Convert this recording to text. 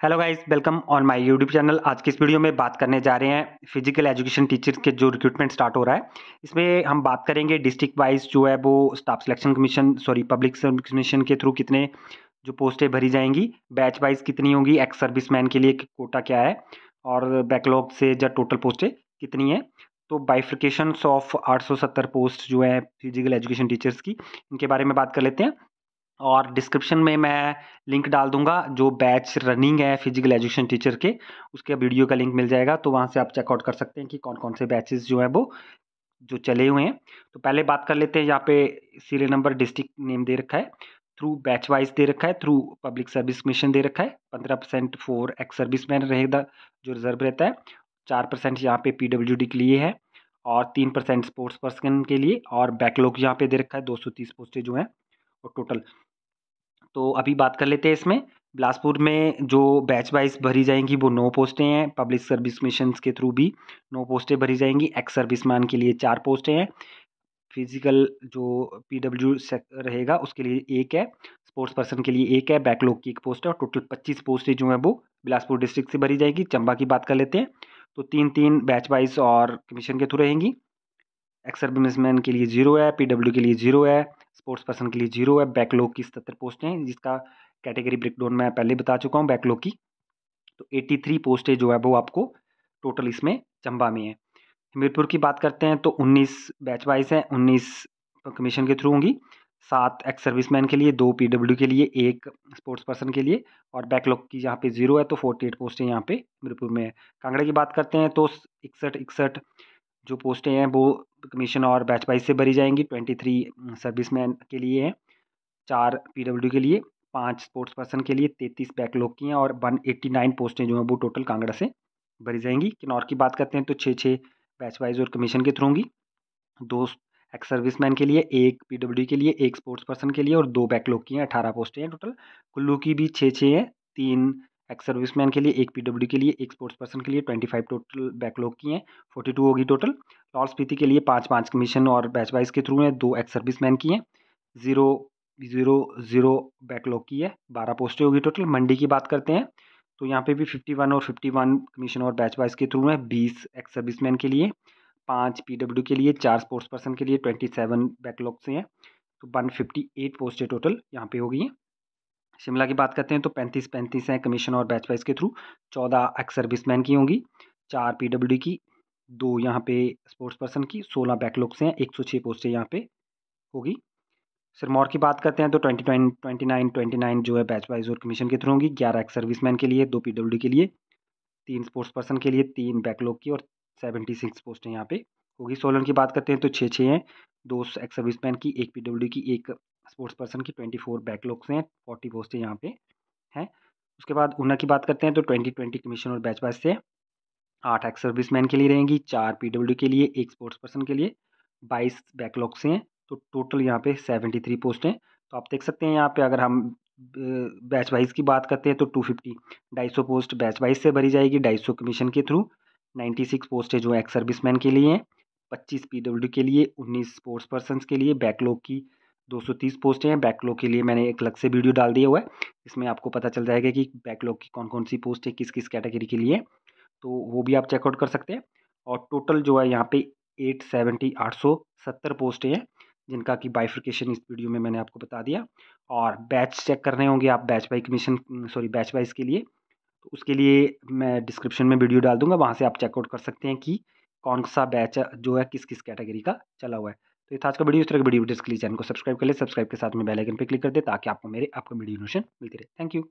Hello guys welcome on my YouTube channel आज की इस वीडियो में बात करने जा रहे हैं फ़िज़िकल एजुकेशन टीचर्स के जो रिक्रूटमेंट स्टार्ट हो रहा है। इसमें हम बात करेंगे डिस्ट्रिक्ट वाइज जो है वो staff selection commission sorry public service commission के थ्रू कितने जो पोस्टें भरी जाएँगी। बैच वाइज कितनी होंगी एक्स सर्विस मैन के लिए कोटा क्या है और बैकलॉग से जो टोटल पोस्टें कितनी हैं। तो बाइफ्रिकेशन ऑफ़ आठ सौ सत्तर पोस्ट जो है फ़िज़िकल एजुकेशन टीचर्स की, इनके बारे में बात कर लेते हैं। और डिस्क्रिप्शन में मैं लिंक डाल दूँगा, जो बैच रनिंग है फ़िज़िकल एजुकेशन टीचर के, उसके वीडियो का लिंक मिल जाएगा तो वहाँ से आप चेकआउट कर सकते हैं कि कौन कौन से बैचेस जो है वो, जो चले हुए हैं। तो पहले बात कर लेते हैं, यहाँ पे सीरियल नंबर डिस्ट्रिक्ट नेम दे रखा है थ्रू बैच वाइज दे रखा है थ्रू पब्लिक सर्विस कमीशन दे रखा है, पंद्रह percent four ex service man रहेगा जो रिज़र्व रहता है, चार परसेंट यहाँ पे पी डब्ल्यू डी के लिए है, और तीन परसेंट स्पोर्ट्स पर्सन के लिए, और बैकलॉग यहाँ पे दे रखा है, दो सौ तीस पोस्टें जो हैं और टोटल तो अभी बात कर लेते हैं इसमें। बिलासपुर में जो बैच वाइज भरी जाएँगी वो नौ पोस्टें हैं, पब्लिक सर्विस मिशन के थ्रू भी नौ पोस्टें भरी जाएँगी, एक्स सर्विसमैन के लिए चार पोस्टें हैं। फ़िज़िकल जो पी डब्ल्यू रहेगा उसके लिए एक है, स्पोर्ट्स पर्सन के लिए एक है, बैकलॉग की एक पोस्ट है और टोटल पच्चीस पोस्टें जो हैं वो बिलासपुर डिस्ट्रिक्ट से भरी जाएगी। चंबा की बात कर लेते हैं तो तीन तीन बैच वाइज और कमीशन के थ्रू रहेंगी। एक्स सर्विसमैन के लिए ज़ीरो है पी डब्ल्यू के लिए ज़ीरो है स्पोर्ट्स पर्सन के लिए ज़ीरो है। बैकलॉग की सतर पोस्टें हैं, जिसका कैटेगरी ब्रेकडाउन मैं पहले बता चुका हूँ बैकलॉग की। तो एटी थ्री पोस्टें जो है वो आपको टोटल इसमें चंबा में है। हमीरपुर की बात करते हैं तो उन्नीस बैच वाइज हैं, उन्नीस कमीशन के थ्रू होंगी। सात एक्स सर्विसमैन के लिए, दो पीडब्ल्यू के लिए, एक स्पोर्ट्स पर्सन के लिए और बैकलॉग की यहाँ पे ज़ीरो है तो फोर्टी एट पोस्टें यहाँ पे हमीरपुर में है। कांगड़ा की बात करते हैं तो इकसठ इकसठ जो पोस्टें हैं वो कमीशन और बैच वाइज से भरी जाएँगी। ट्वेंटी थ्री सर्विसमैन के लिए हैं, चार पीडब्ल्यू के लिए, पाँच स्पोर्ट्स पर्सन के लिए, तैंतीस बैकलॉग की हैं और वन एट्टी नाइन पोस्टें जो हैं वो टोटल कांगड़ा से भरी जाएँगी। किन्नौर की बात करते हैं तो छः छः बैच वाइज और कमीशन के थ्रू होंगी। दो एक्स सर्विसमैन के लिए, एक पीडब्ल्यू के लिए, एक स्पोर्ट्स पर्सन के लिए और दो बैकलॉग की हैं, अठारह पोस्टें हैं टोटल कुल्लू की भी छः छः हैं, तीन एक्स सर्विसमैन के लिए, एक पीडब्ल्यू के लिए, एक स्पोर्ट्स पर्सन के लिए, ट्वेंटी फाइव टोटल बैकलॉग की हैं, फोर्टी टू होगी टोटल। लाहौल स्पीति के लिए पाँच पाँच कमीशन और बैच वाइज के थ्रू हैं, दो एक्स सर्विसमैन की हैं, ज़ीरो ज़ीरो ज़ीरो बैकलॉग की है, बारह पोस्टें होगी टोटल। मंडी की बात करते हैं तो यहाँ पे भी फिफ्टी वन और फिफ्टी वन कमीशन और बैच वाइज के थ्रू हैं, बीस एक्स सर्विसमैन के लिए, पाँच पीडब्ल्यू के लिए, चार स्पोर्ट्स पर्सन के लिए, ट्वेंटी सेवन बैकलॉग से हैं तो वन फिफ्टी एट पोस्टें टोटल यहाँ पे होगी हैं। शिमला की बात करते हैं तो पैंतीस पैंतीस हैं कमीशन और बैच वाइज के थ्रू। चौदह एक्स सर्विसमैन की होंगी, चार पीडब्ल्यू की, दो यहाँ पे स्पोर्ट्स पर्सन की, सोलह से हैं, एक सौ छः पोस्टें यहाँ पे होगी। सिरमौर की बात करते हैं तो twenty twenty nine twenty nine जो है बैच वाइज और कमीशन के थ्रू होंगी, ग्यारह एक्स सर्विसमैन के लिए, दो पीडब्ल्यू के लिए, तीन स्पोर्ट्स पर्सन के लिए, तीन बैकलॉग की और सेवेंटी सिक्स पोस्टें यहाँ पे होगी। सोलन की बात करते हैं तो छः छः हैं, दो एक्स सर्विसमैन की, एक पीडब्ल्यू की, एक स्पोर्ट्स पर्सन की ट्वेंटी फोर बैकलॉग्स हैं फोर्टी पोस्टें यहाँ पे, हैं। उसके बाद ऊना की बात करते हैं तो ट्वेंटी ट्वेंटी कमीशन और बैच वाइज से आठ एक्स सर्विसमैन के लिए रहेंगी, चार पीडब्ल्यू के लिए, एक स्पोर्ट्स पर्सन के लिए, बाईस बैकलॉग से हैं तो टोटल यहाँ पे सेवेंटी थ्री पोस्ट हैं। तो आप देख सकते हैं यहाँ पे अगर हम बैच वाइज की बात करते हैं तो टू फिफ्टी ढाई सौ पोस्ट बैच वाइज से भरी जाएगी, ढाई सौ कमीशन के थ्रू नाइन्टी सिक्स पोस्ट है जो एक्स सर्विसमैन के लिए हैं, पच्चीस पीडब्ल्यू के लिए, उन्नीस स्पोर्ट्स पर्सन के लिए बैकलॉग की दो सौ तीस पोस्टें हैं बैकलॉग के लिए मैंने एक अलग से वीडियो डाल दिया हुआ है। इसमें आपको पता चल जाएगा कि बैकलॉग की कौन कौन सी पोस्ट है किस किस कैटेगरी के लिए। तो वो भी आप चेकआउट कर सकते हैं। और टोटल जो है यहाँ पे एट सेवेंटी आठ सौ सत्तर पोस्टें हैं, जिनका कि बाइफ्रिकेशन इस वीडियो में मैंने आपको बता दिया। और बैच चेक करने होंगे आप batch by commission sorry batch wise के लिए। तो उसके लिए मैं डिस्क्रिप्शन में वीडियो डाल दूँगा, वहाँ से आप चेकआउट कर सकते हैं कि कौन सा बैच जो है किस किस कैटेगरी का चला हुआ है। तो आज का वीडियो। इस तरह की वीडियो वीडियोस के लिए चैनल को सब्सक्राइब कर ले, सब्सक्राइब के साथ में बेल आइकन पर क्लिक कर दे ताकि आपको मेरे आपका वीडियो नोशन मिलती रहे। Thank you.